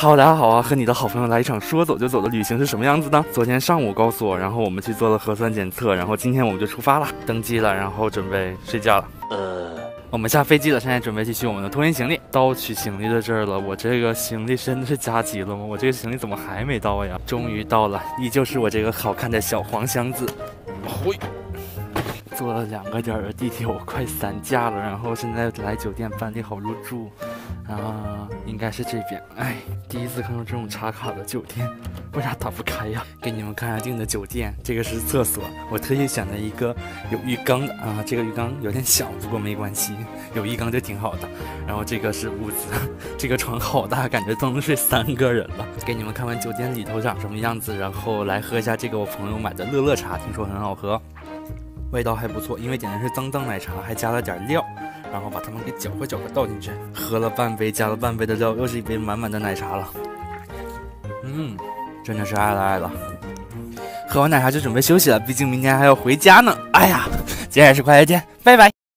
好，大家好啊！和你的好朋友来一场说走就走的旅行是什么样子呢？昨天上午告诉我，然后我们去做了核酸检测，然后今天我们就出发了，登机了，然后准备睡觉了。呃，我们下飞机了，现在准备去取我们的托运行李。到取行李的这儿了，我这个行李真的是加急了吗？我这个行李怎么还没到呀？终于到了，依旧是我这个好看的小黄箱子。嘿。坐了两个点的地铁，我快散架了。然后现在来酒店办理好入住，啊，应该是这边。哎，第一次看到这种插卡的酒店，为啥打不开呀？给你们看下订的酒店，这个是厕所，我特意选了一个有浴缸的啊。这个浴缸有点小，不过没关系，有浴缸就挺好的。然后这个是屋子，这个床好大，感觉都能睡三个人了。给你们看完酒店里头长什么样子，然后来喝一下这个我朋友买的乐乐茶，听说很好喝。味道还不错，因为点的是脏脏奶茶，还加了点料，然后把它们给搅和搅和倒进去，喝了半杯，加了半杯的料，又是一杯满满的奶茶了。嗯，真的是爱了爱了。喝完奶茶就准备休息了，毕竟明天还要回家呢。哎呀，今天也是快来见，拜拜。